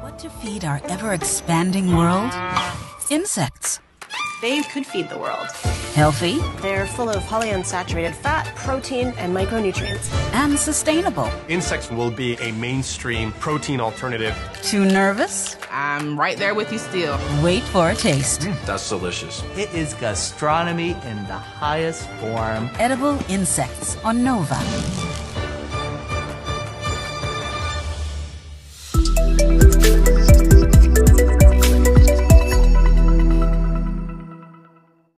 What to feed our ever expanding world? Insects. They could feed the world. Healthy They're full of polyunsaturated fat, protein, and micronutrients. and sustainable. Insects will be a mainstream protein alternative. Too nervous? I'm right there with you still. Wait for a taste. Mm, that's delicious. It is gastronomy in the highest form. Edible insects on Nova.